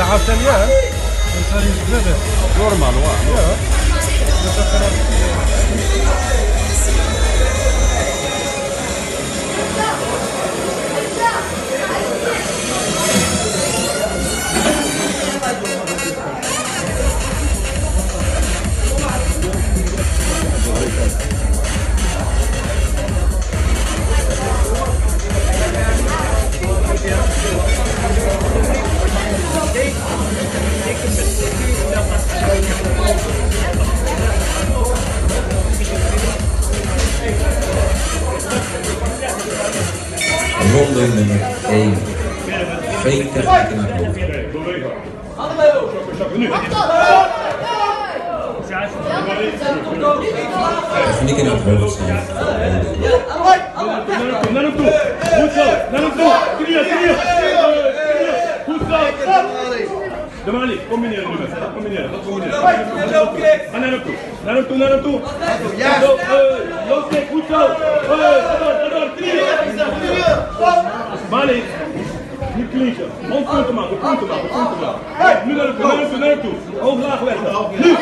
هذا عاوتاني ياه من طريق زاد نورمال واه Ronde nummer 1. Geen techniek in het hoofd. Techniek in het hoofd zijn. Naar hem toe, goed zo, naar hem toe, knieën, knieën, goed zo, De Mali, combineer nu, combineer, combineer. Ga naar hem toe, naar hem toe, naar hem toe. Ja. Loop kick, goed zo. Door, door, knieën. Mali, niet clinchen, gewoon punten maken, punten maken, punten maken. Kijk, nu naar hem toe, naar hem toe, naar hem toe. Hoog laag weg. Nu.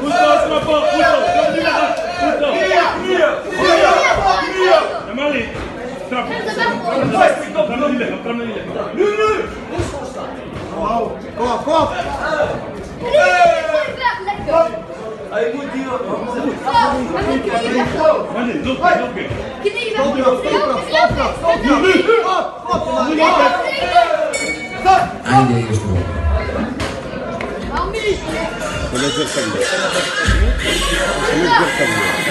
Goed zo, goed zo. Goed zo. Goed zo. Ja, Mali, trap. Trap naar die leggen, trap naar die leggen. Nu, nu. Kom op, kom op. I put you. Money, look, look. Stop you, stop you, stop you, stop you. Stop, stop, stop. Aynı yayı bu. Mami. Böyle çok seviyor. Büyük bir seviyor.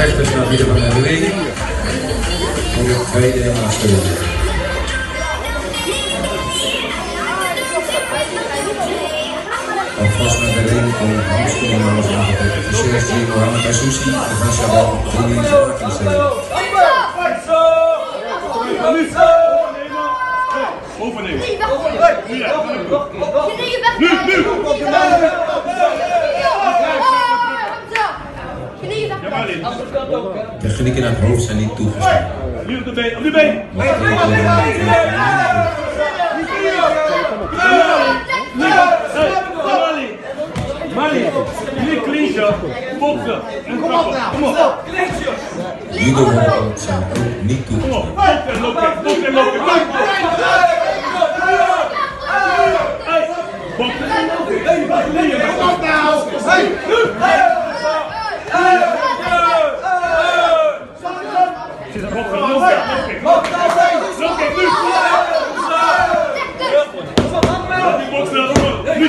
Vechters naar midden van de ring. Voor de tweede en laatste. Alvast naar de ring om handschoenen aan ons aangetrokken. De Sergio Mohamed Asusi en Hassan Dini Zakensteen. Overnemen. Knieën Nu, nu. Ja, Mali. Techniek in het hoofd zijn niet toegestaan. Nu op de been, op de been. Mag één keer in de ronde Hey, Mali. Mali, niet clinchen, boksen en trappen. Kom op, Judo worpen zijn ook niet kom toegestaan. op. Bok en loop, bok naar